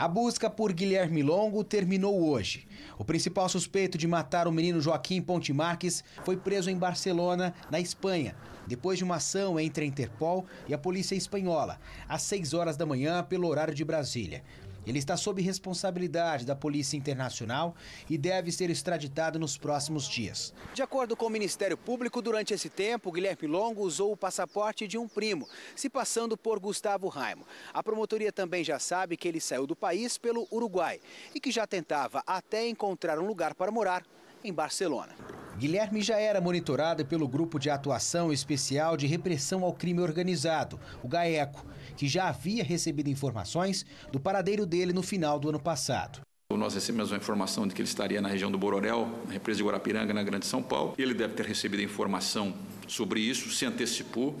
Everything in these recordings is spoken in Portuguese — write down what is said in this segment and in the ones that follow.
A busca por Guilherme Longo terminou hoje. O principal suspeito de matar o menino Joaquim Ponte Marques foi preso em Barcelona, na Espanha, depois de uma ação entre a Interpol e a polícia espanhola, às 6 horas da manhã, pelo horário de Brasília. Ele está sob responsabilidade da Polícia Internacional e deve ser extraditado nos próximos dias. De acordo com o Ministério Público, durante esse tempo, Guilherme Longo usou o passaporte de um primo, se passando por Gustavo Raimo. A promotoria também já sabe que ele saiu do país pelo Uruguai e que já tentava até encontrar um lugar para morar em Barcelona. Guilherme já era monitorado pelo Grupo de Atuação Especial de Repressão ao Crime Organizado, o GAECO, que já havia recebido informações do paradeiro dele no final do ano passado. Nós recebemos uma informação de que ele estaria na região do Bororel, na represa de Guarapiranga, na Grande São Paulo. Ele deve ter recebido informação sobre isso, se antecipou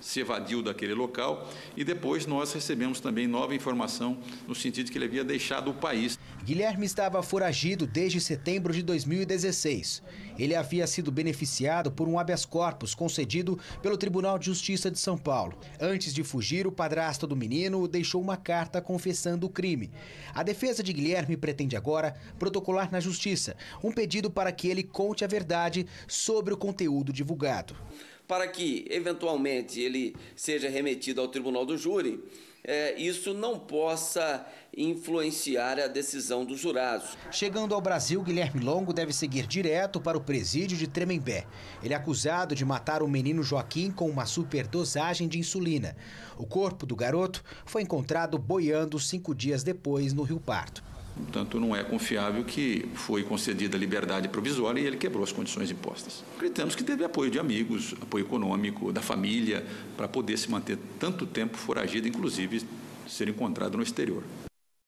se evadiu daquele local e depois nós recebemos também nova informação no sentido de que ele havia deixado o país. Guilherme estava foragido desde setembro de 2016. Ele havia sido beneficiado por um habeas corpus concedido pelo Tribunal de Justiça de São Paulo. Antes de fugir, o padrasto do menino deixou uma carta confessando o crime. A defesa de Guilherme pretende agora protocolar na justiça um pedido para que ele conte a verdade sobre o conteúdo divulgado para que, eventualmente, ele seja remetido ao tribunal do júri, é, isso não possa influenciar a decisão dos jurados. Chegando ao Brasil, Guilherme Longo deve seguir direto para o presídio de Tremembé. Ele é acusado de matar o menino Joaquim com uma superdosagem de insulina. O corpo do garoto foi encontrado boiando cinco dias depois no Rio Pardo. Portanto, não é confiável que foi concedida liberdade provisória e ele quebrou as condições impostas. Acreditamos que teve apoio de amigos, apoio econômico, da família, para poder se manter tanto tempo foragido, inclusive ser encontrado no exterior.